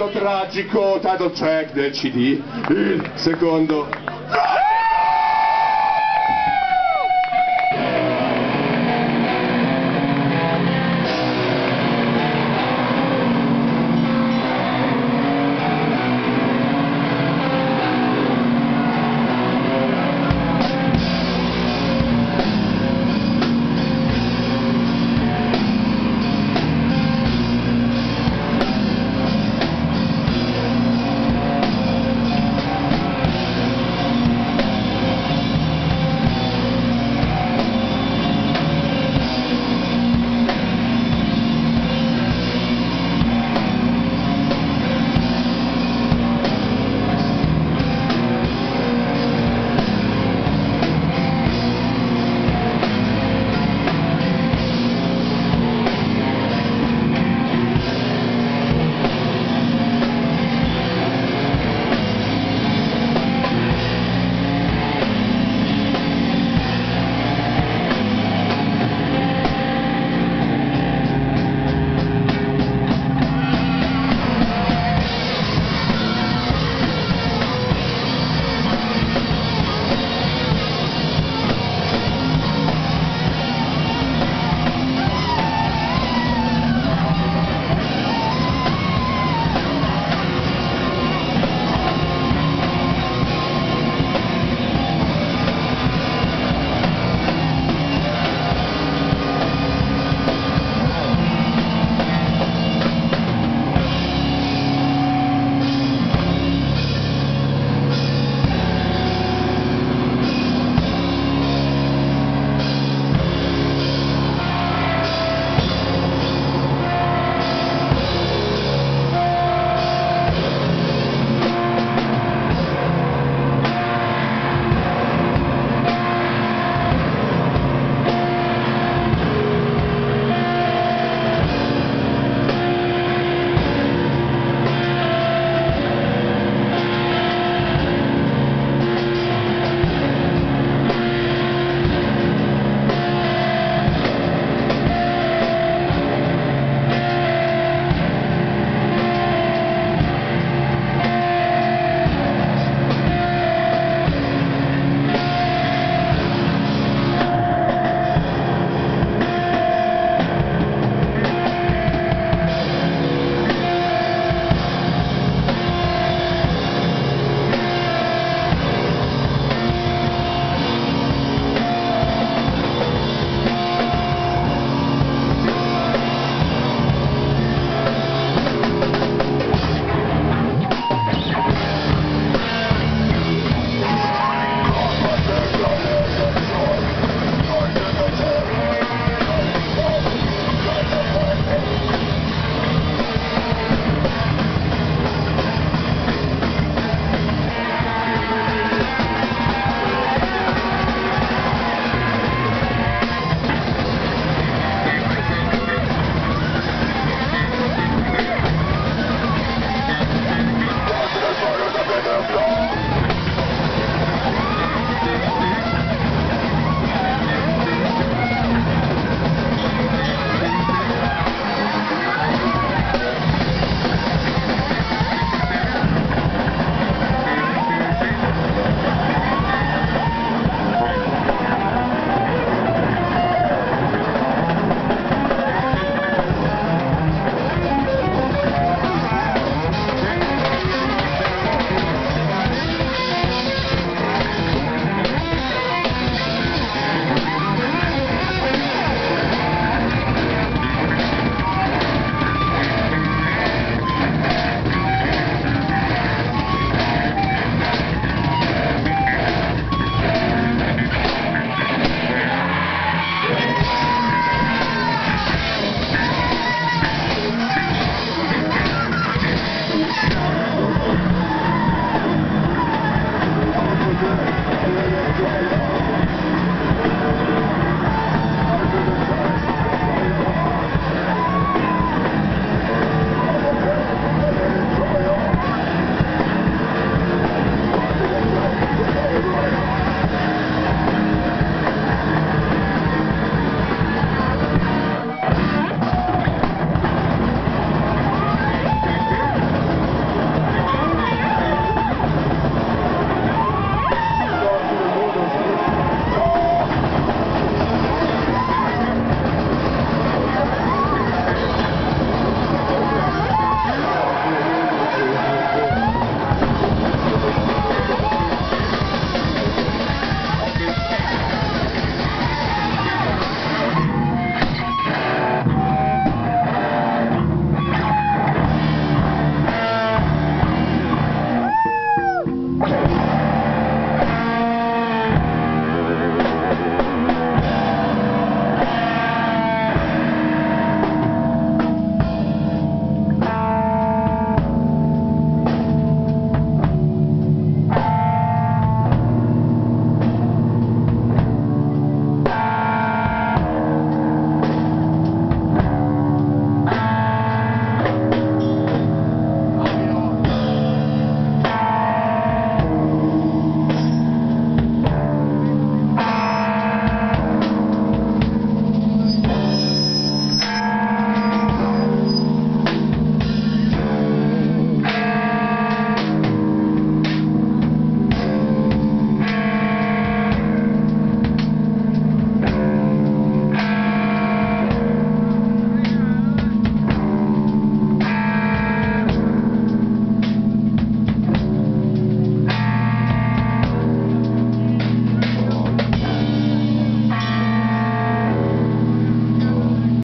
secondo tragico title check del CD, il secondo...